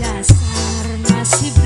dasar nasib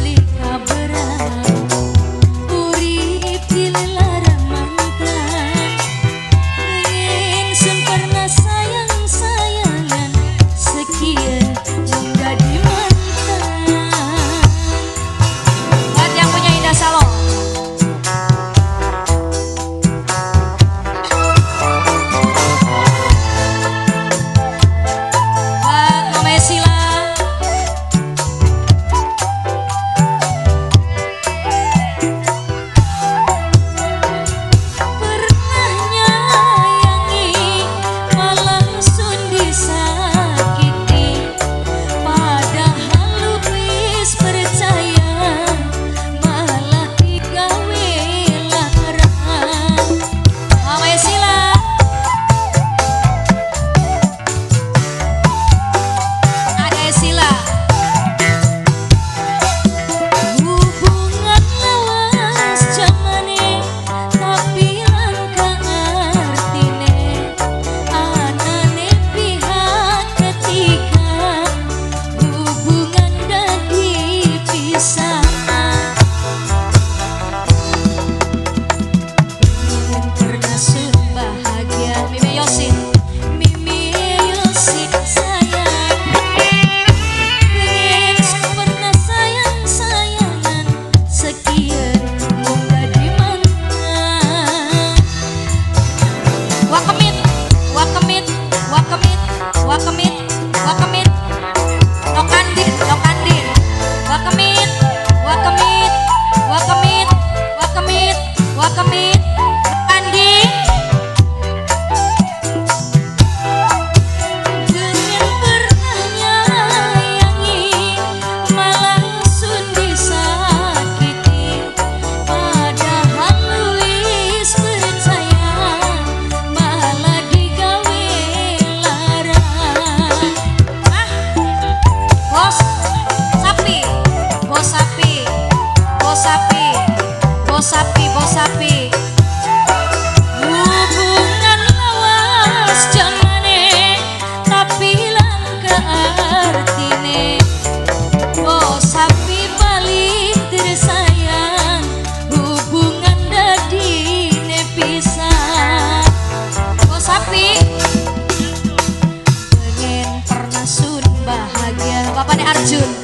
지은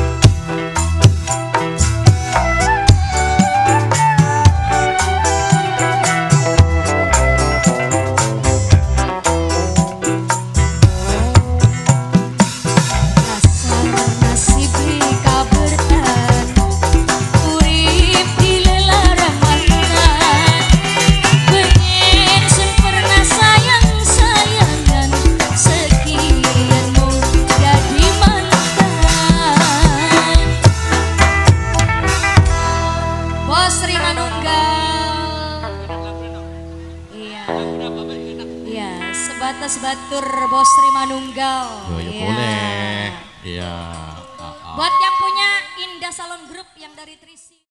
sebatas batur Bos Sri Manunggal Oh, ya Iya. boleh. Iya. Ah. Buat yang punya Indah Salon Group yang dari Trisi